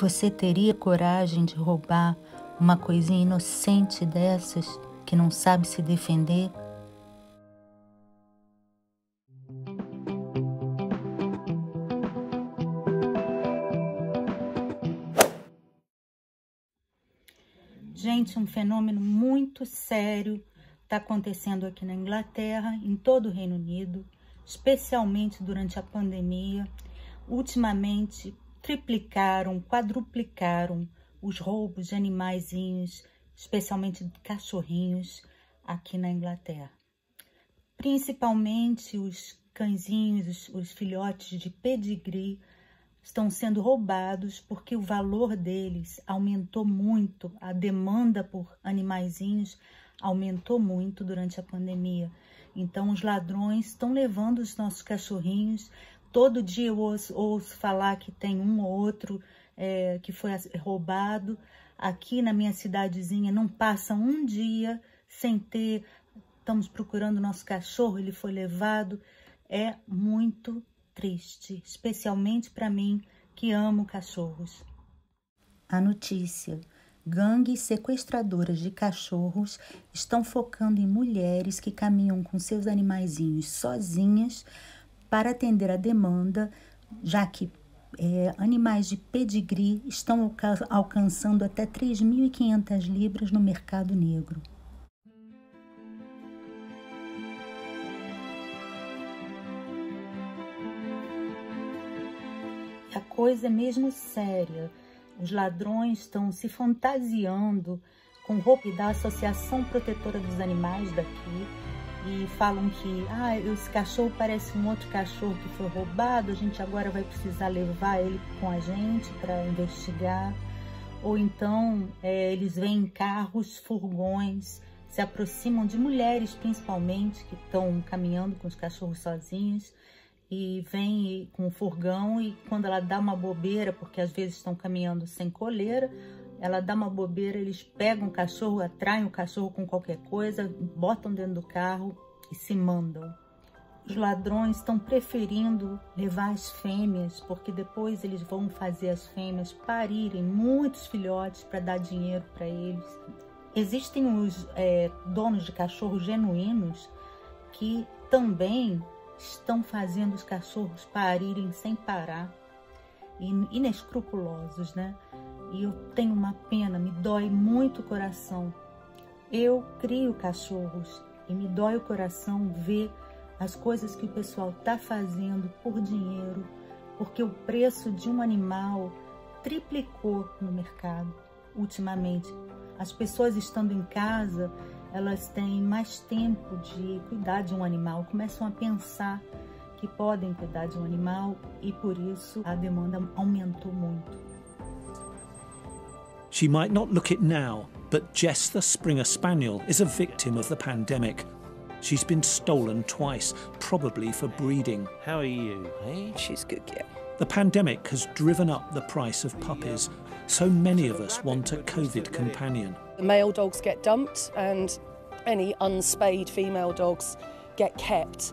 Você teria coragem de roubar uma coisinha inocente dessas que não sabe se defender? Gente, um fenômeno muito sério está acontecendo aqui na Inglaterra, em todo o Reino Unido, especialmente durante a pandemia. Ultimamente, triplicaram, quadruplicaram os roubos de animaizinhos, especialmente de cachorrinhos, aqui na Inglaterra. Principalmente os cãezinhos, os, os filhotes de pedigree, estão sendo roubados porque o valor deles aumentou muito, a demanda por animaizinhos aumentou muito durante a pandemia. Então, os ladrões estão levando os nossos cachorrinhos. Todo dia eu ouço, ouço falar que tem um ou outro é, que foi roubado. Aqui na minha cidadezinha não passa um dia sem ter. Estamos procurando nosso cachorro, ele foi levado. É muito triste, especialmente para mim que amo cachorros. A notícia: gangues sequestradoras de cachorros estão focando em mulheres que caminham com seus animaizinhos sozinhas para atender a demanda, já que é, animais de pedigree estão alcançando até 3.500 libras no mercado negro. A coisa é mesmo séria. Os ladrões estão se fantasiando com roupa da Associação Protetora dos Animais daqui e falam que ah, esse cachorro parece um outro cachorro que foi roubado, a gente agora vai precisar levar ele com a gente para investigar. Ou então é, eles vêm em carros, furgões, se aproximam de mulheres principalmente que estão caminhando com os cachorros sozinhos e vem com o furgão e quando ela dá uma bobeira, porque às vezes estão caminhando sem coleira, ela dá uma bobeira, eles pegam o cachorro, atraem o cachorro com qualquer coisa, botam dentro do carro e se mandam. Os ladrões estão preferindo levar as fêmeas, porque depois eles vão fazer as fêmeas parirem muitos filhotes para dar dinheiro para eles. Existem os é, donos de cachorros genuínos que também estão fazendo os cachorros parirem sem parar, inescrupulosos, né? E eu tenho uma pena, me dói muito o coração. Eu crio cachorros e me dói o coração ver as coisas que o pessoal está fazendo por dinheiro, porque o preço de um animal triplicou no mercado ultimamente. As pessoas estando em casa elas têm mais tempo de cuidar de um animal, começam a pensar que podem cuidar de um animal e por isso a demanda aumentou muito. She might not look it now, but Jess the Springer Spaniel is a victim of the pandemic. She's been stolen twice, probably for breeding. How are you? Eh? Hey, she's good, yeah. The pandemic has driven up the price of puppies. So many of us want a COVID companion. The male dogs get dumped and any unspayed female dogs get kept.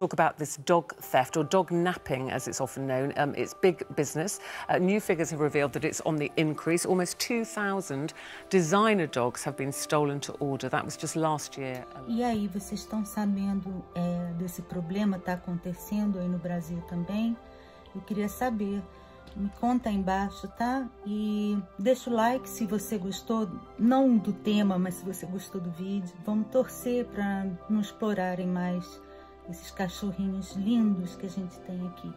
Talk about this dog theft or dog napping as it's often known. Um, it's big business. Uh, new figures have revealed that it's on the increase. Almost 2000 designer dogs have been stolen to order. That was just last year e aí vocês estão sabendo é, desse problema? Tá acontecendo aí no Brasil também? Eu queria saber. Me conta aí embaixo, tá? E deixa o like se você gostou, não do tema, mas se você gostou do vídeo. Vamos torcer para não explorarem mais esses cachorrinhos lindos que a gente tem aqui.